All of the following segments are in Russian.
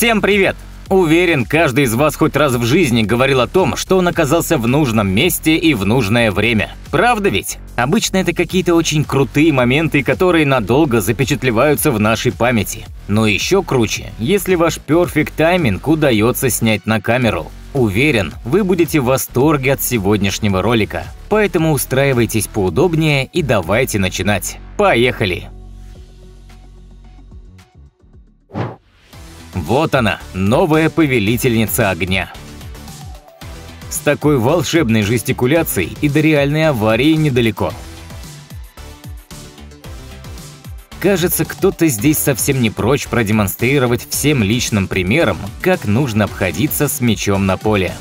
Всем привет! Уверен, каждый из вас хоть раз в жизни говорил о том, что он оказался в нужном месте и в нужное время. Правда ведь? Обычно это какие-то очень крутые моменты, которые надолго запечатлеваются в нашей памяти. Но еще круче, если ваш перфект тайминг удается снять на камеру. Уверен, вы будете в восторге от сегодняшнего ролика. Поэтому устраивайтесь поудобнее и давайте начинать. Поехали! Вот она, новая повелительница огня. С такой волшебной жестикуляцией и до реальной аварии недалеко. Кажется, кто-то здесь совсем не прочь продемонстрировать всем личным примером, как нужно обходиться с мечом на поле.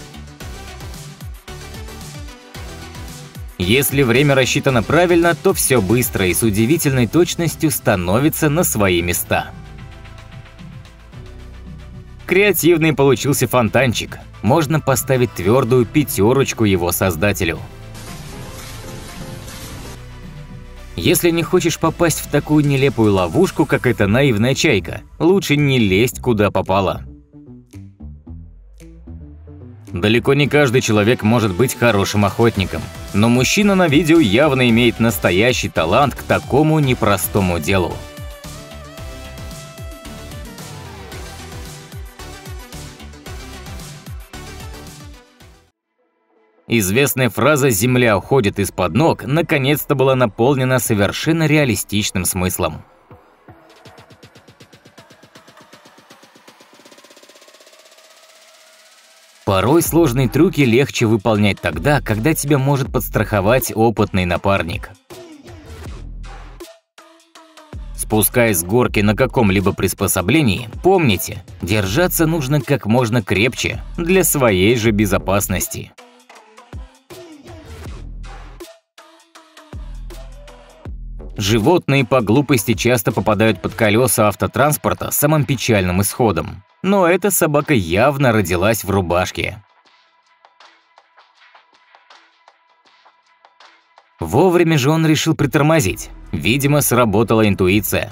Если время рассчитано правильно, то все быстро и с удивительной точностью становится на свои места. Креативный получился фонтанчик. Можно поставить твердую пятерочку его создателю. Если не хочешь попасть в такую нелепую ловушку, как эта наивная чайка, лучше не лезть куда попало. Далеко не каждый человек может быть хорошим охотником, но мужчина на видео явно имеет настоящий талант к такому непростому делу. Известная фраза «Земля уходит из-под ног» наконец-то была наполнена совершенно реалистичным смыслом. Порой сложные трюки легче выполнять тогда, когда тебя может подстраховать опытный напарник. Спускаясь с горки на каком-либо приспособлении, помните, держаться нужно как можно крепче для своей же безопасности. Животные по глупости часто попадают под колеса автотранспорта самым печальным исходом. Но эта собака явно родилась в рубашке. Вовремя же он решил притормозить. Видимо, сработала интуиция.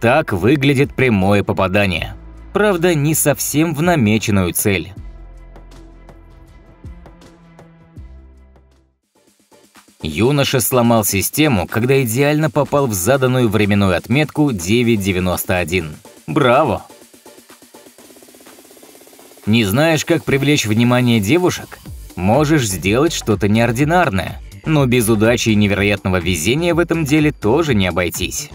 Так выглядит прямое попадание. Правда, не совсем в намеченную цель. Юноша сломал систему, когда идеально попал в заданную временную отметку 9.91. Браво! Не знаешь, как привлечь внимание девушек? Можешь сделать что-то неординарное, но без удачи и невероятного везения в этом деле тоже не обойтись.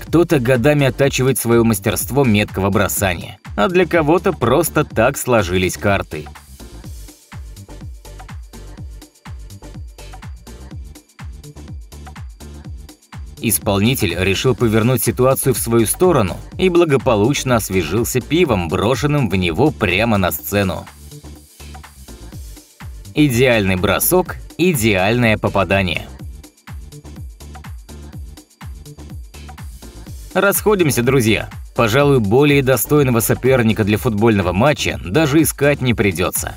Кто-то годами оттачивает свое мастерство меткого бросания, а для кого-то просто так сложились карты – Исполнитель решил повернуть ситуацию в свою сторону и благополучно освежился пивом, брошенным в него прямо на сцену. Идеальный бросок, идеальное попадание. Расходимся, друзья. Пожалуй, более достойного соперника для футбольного матча даже искать не придется.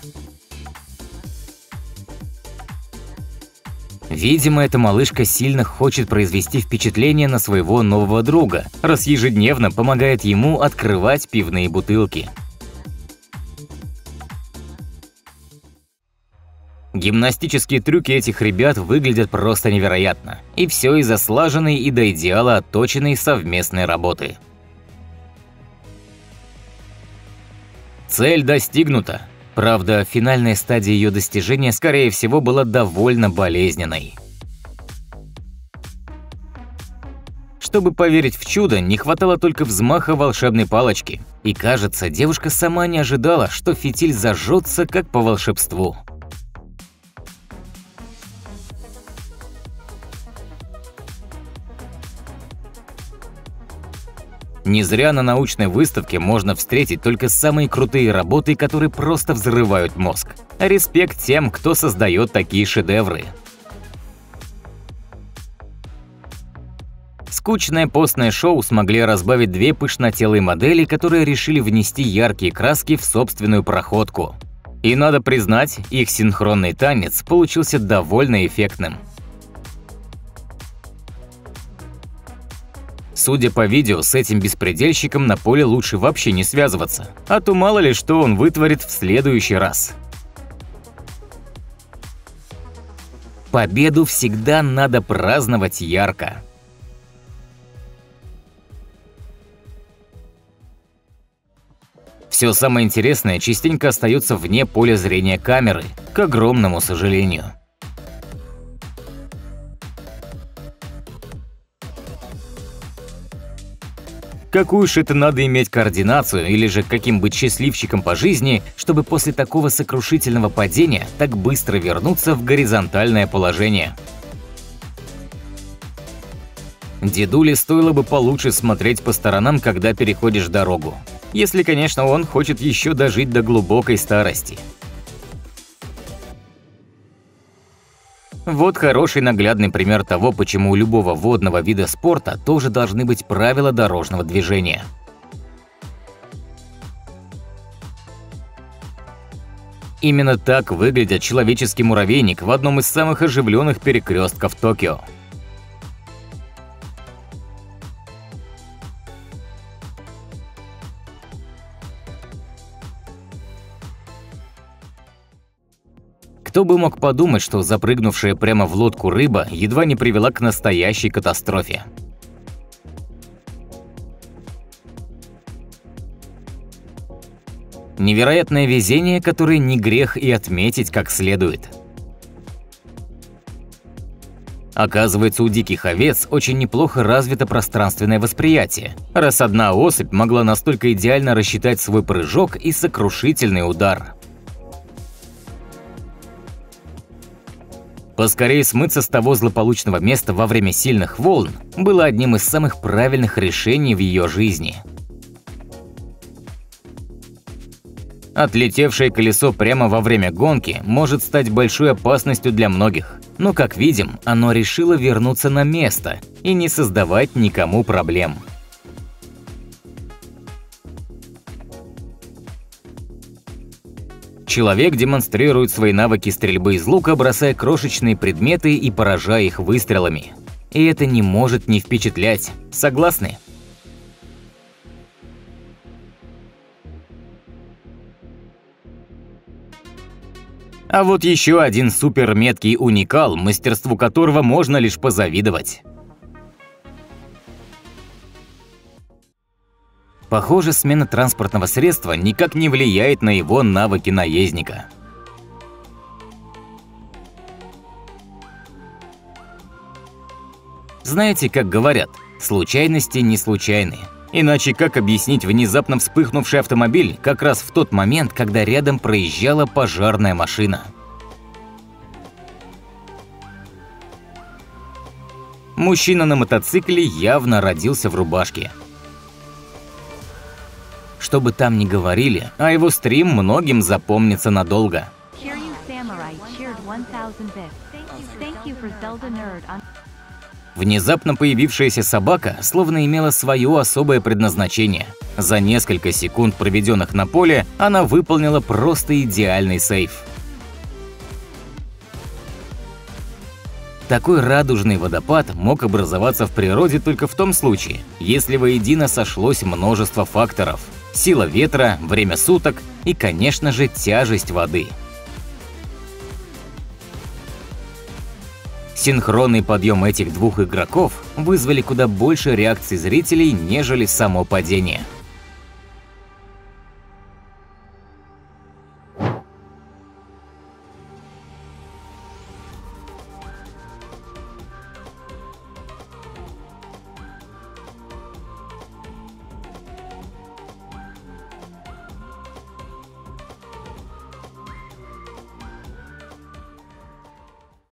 Видимо, эта малышка сильно хочет произвести впечатление на своего нового друга, раз ежедневно помогает ему открывать пивные бутылки. Гимнастические трюки этих ребят выглядят просто невероятно. И все из-за слаженной и до идеала отточенной совместной работы. Цель достигнута. Правда, финальная стадия ее достижения, скорее всего, была довольно болезненной. Чтобы поверить в чудо, не хватало только взмаха волшебной палочки. И кажется, девушка сама не ожидала, что фитиль зажжется как по волшебству. Не зря на научной выставке можно встретить только самые крутые работы, которые просто взрывают мозг. Респект тем, кто создает такие шедевры. Скучное постное шоу смогли разбавить две пышнотелые модели, которые решили внести яркие краски в собственную проходку. И надо признать, их синхронный танец получился довольно эффектным. Судя по видео, с этим беспредельщиком на поле лучше вообще не связываться, а то мало ли что он вытворит в следующий раз. Победу всегда надо праздновать ярко. Все самое интересное частенько остается вне поля зрения камеры, к огромному сожалению. Какую ж это надо иметь координацию или же каким быть счастливчиком по жизни, чтобы после такого сокрушительного падения так быстро вернуться в горизонтальное положение? Дедуле стоило бы получше смотреть по сторонам, когда переходишь дорогу. Если, конечно, он хочет еще дожить до глубокой старости. Вот хороший наглядный пример того, почему у любого водного вида спорта тоже должны быть правила дорожного движения. Именно так выглядит человеческий муравейник в одном из самых оживленных перекрестков Токио. Кто бы мог подумать, что запрыгнувшая прямо в лодку рыба едва не привела к настоящей катастрофе. Невероятное везение, которое не грех и отметить как следует. Оказывается, у диких овец очень неплохо развито пространственное восприятие, раз одна особь могла настолько идеально рассчитать свой прыжок и сокрушительный удар. Поскорее смыться с того злополучного места во время сильных волн было одним из самых правильных решений в ее жизни. Отлетевшее колесо прямо во время гонки может стать большой опасностью для многих, но, как видим, оно решило вернуться на место и не создавать никому проблем. Человек демонстрирует свои навыки стрельбы из лука, бросая крошечные предметы и поражая их выстрелами. И это не может не впечатлять. Согласны? А вот еще один супер меткий уникал, мастерству которого можно лишь позавидовать. Похоже, смена транспортного средства никак не влияет на его навыки наездника. Знаете, как говорят, случайности не случайны. Иначе как объяснить внезапно вспыхнувший автомобиль как раз в тот момент, когда рядом проезжала пожарная машина? Мужчина на мотоцикле явно родился в рубашке. Что бы там ни говорили, а его стрим многим запомнится надолго. Внезапно появившаяся собака словно имела свое особое предназначение. За несколько секунд, проведенных на поле, она выполнила просто идеальный сейф. Такой радужный водопад мог образоваться в природе только в том случае, если воедино сошлось множество факторов – сила ветра, время суток и, конечно же, тяжесть воды. Синхронный подъем этих двух игроков вызвали куда больше реакций зрителей, нежели само падение –